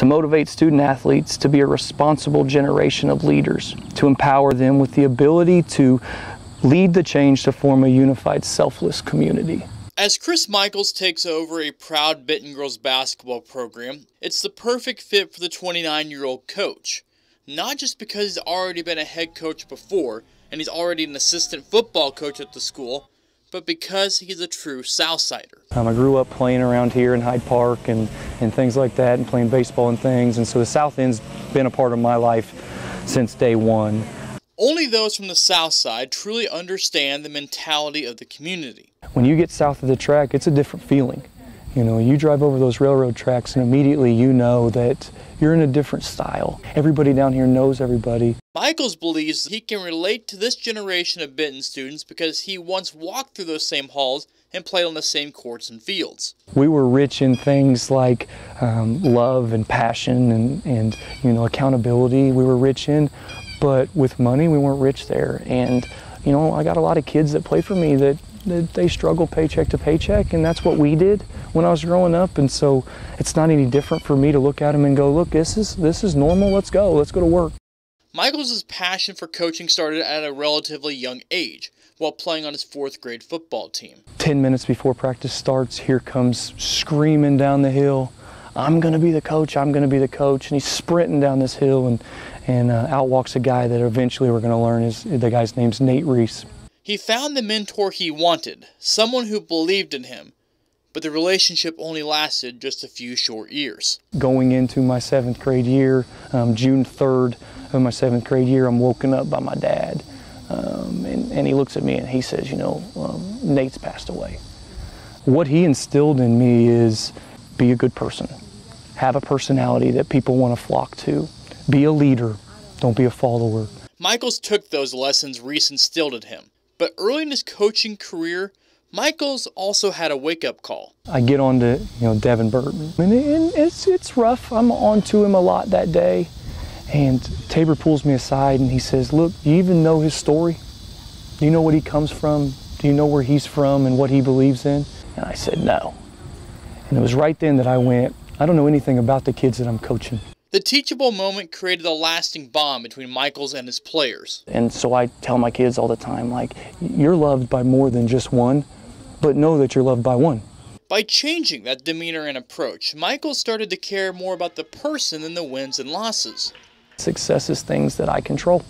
to motivate student athletes to be a responsible generation of leaders, to empower them with the ability to lead the change to form a unified, selfless community. As Chris Michaels takes over a proud Benton girls basketball program, it's the perfect fit for the 29 year old coach. Not just because he's already been a head coach before and he's already an assistant football coach at the school, but because he's a true Southsider. Um, I grew up playing around here in Hyde Park and, and things like that and playing baseball and things, and so the South End's been a part of my life since day one. Only those from the South Side truly understand the mentality of the community. When you get south of the track, it's a different feeling. You know, you drive over those railroad tracks and immediately you know that you're in a different style. Everybody down here knows everybody. Michaels believes he can relate to this generation of Benton students because he once walked through those same halls and played on the same courts and fields. We were rich in things like um, love and passion and, and, you know, accountability we were rich in, but with money we weren't rich there. And, you know, I got a lot of kids that play for me that they struggle paycheck to paycheck, and that's what we did when I was growing up. And so it's not any different for me to look at them and go, look, this is this is normal. Let's go. Let's go to work. Michaels' passion for coaching started at a relatively young age while playing on his fourth grade football team. 10 minutes before practice starts, here comes screaming down the hill, I'm going to be the coach, I'm going to be the coach. And he's sprinting down this hill, and, and uh, out walks a guy that eventually we're going to learn is the guy's name's Nate Reese. He found the mentor he wanted, someone who believed in him, but the relationship only lasted just a few short years. Going into my seventh grade year, um, June 3rd of my seventh grade year, I'm woken up by my dad. Um, and, and, he looks at me and he says, You know, um, Nate's passed away. What he instilled in me is be a good person, have a personality that people want to flock to, be a leader, don't be a follower. Michaels took those lessons Reese instilled in him but early in his coaching career, Michaels also had a wake-up call. I get on to, you know, Devin Burton, and it's, it's rough. I'm on to him a lot that day. And Tabor pulls me aside and he says, look, do you even know his story? Do you know what he comes from? Do you know where he's from and what he believes in? And I said, no. And it was right then that I went, I don't know anything about the kids that I'm coaching. The teachable moment created a lasting bond between Michaels and his players. And so I tell my kids all the time, like, you're loved by more than just one, but know that you're loved by one. By changing that demeanor and approach, Michaels started to care more about the person than the wins and losses. Success is things that I control.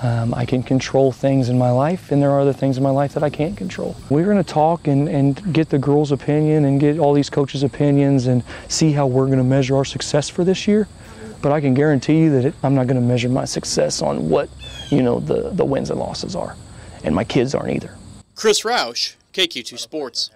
Um, I can control things in my life, and there are other things in my life that I can't control. We're going to talk and, and get the girls' opinion and get all these coaches' opinions and see how we're going to measure our success for this year. But I can guarantee you that it, I'm not going to measure my success on what, you know, the, the wins and losses are. And my kids aren't either. Chris Roush, KQ2 Sports.